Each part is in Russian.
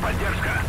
поддержка.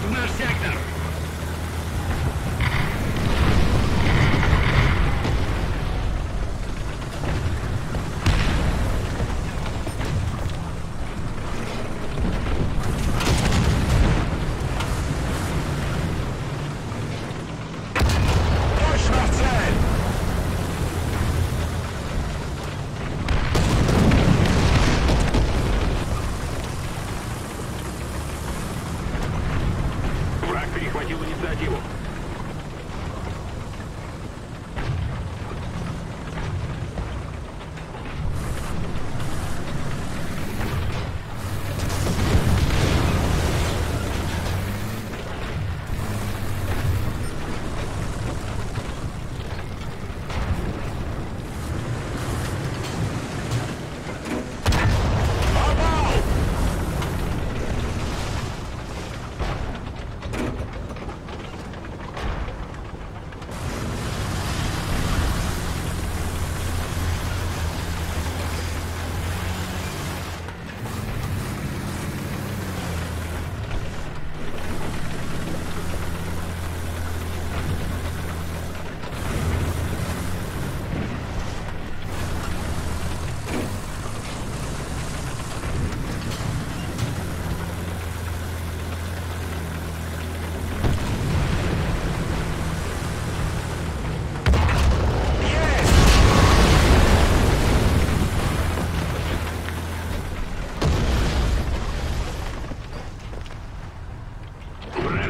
в наш сектор!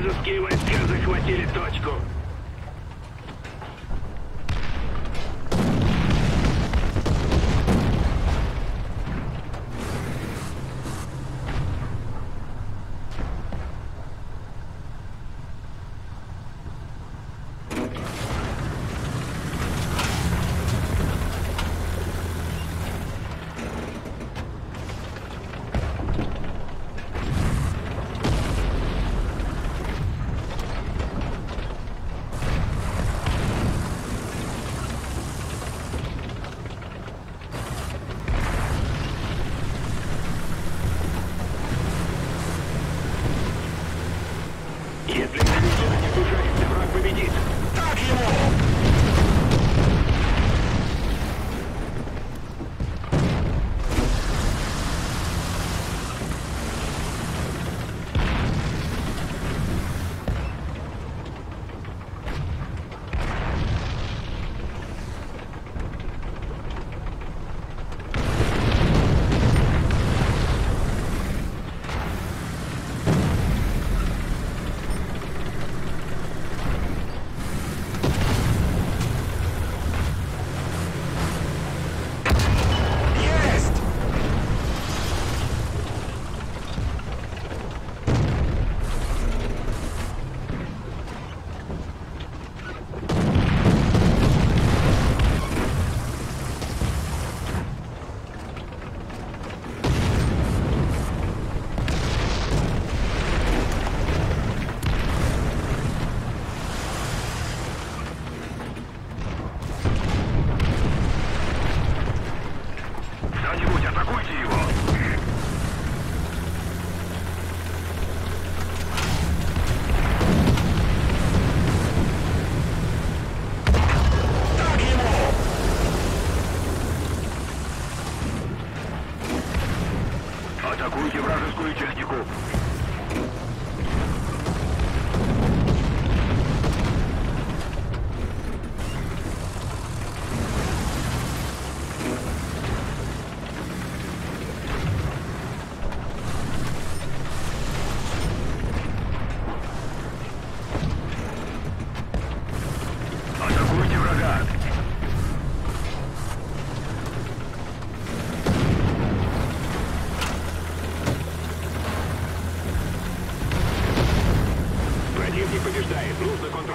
Вражеские войска захватили точку.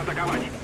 Противник побеждает, нужно контратаковать.